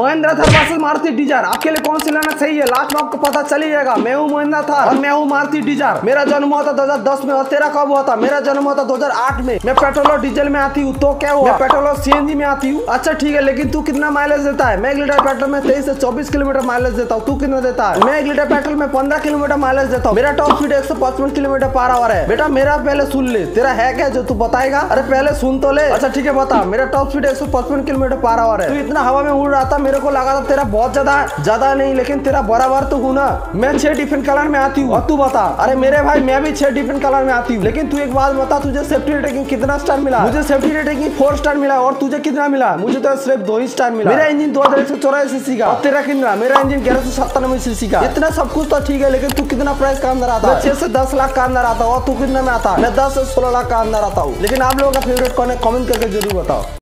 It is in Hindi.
महिंद्रा थार वर्सेस मारुति डिज़ायर आपके लिए कौन सी लेना सही है? लास्ट में आपको पता चल ही जाएगा। मैं हूँ महिंद्रा थार और मैं हूँ मारुति डिज़ायर मेरा जन्म हुआ था 2010 में और तेरा कब हुआ था? मेरा जन्म हुआ था 2008 में। मैं पेट्रोल और डीजल में आती हूँ तो क्या हुआ? मैं पेट्रोल और सीएनजी में आती हूँ। अच्छा ठीक है लेकिन तू कितना माइलेज देता है? मैं एक लीटर पेट्रोल में तेईस से चौबीस किलोमीटर माइलेज देता हूँ। तू कितना देता है? मैं एक लीटर पेट्रोल में पंद्रह किलोमीटर माइलेज देता हूँ। मेरा टॉप स्पीड एक सौ पचपन किलोमीटर पार आवर है। बेटा मेरा पहले सुन ले। तेरा है क्या जो तू बताएगा? अरे पहले सुन तो ले। अच्छा ठीक है बता। मेरा टॉप स्पीड एक सौ पचपन किलोमीटर पार आवर है। तू इतना हवा में उड़ रहा था मेरे को लगा था तेरा बहुत ज़्यादा ज़्यादा नहीं, लेकिन तेरा बराबर तो हूँ ना। मैं छह डिफरेंट कलर में आती हूँ। और तू बता, अरे मेरे भाई, मैं भी छह डिफरेंट कलर में आती हूँ। लेकिन तू एक बात बता, तुझे सेफ्टी रेटिंग कितना स्टार मिला? मुझे सेफ्टी रेटिंग फोर स्टार मिला और तुझे कितना मिला? मुझे तो सिर्फ़ दो ही स्टार मिला। मेरा इंजन दो हज़ार एक सौ चौरासी सीसी का। और तेरा कितना? मेरा इंजन ग्यारह सौ सत्तानवे सीसी का। इतना सब कुछ तो ठीक है, लेकिन तू कितना प्राइस का अंदर आता छह से दस लाख का अंदर आता है। और तू कितना में आता मैं दस से सोलह लाख का अंदर आता हूँ। लेकिन आप लोगों का फेवरेट कौन है? कमेंट करके ज़रूर बताओ।